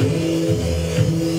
Yeah.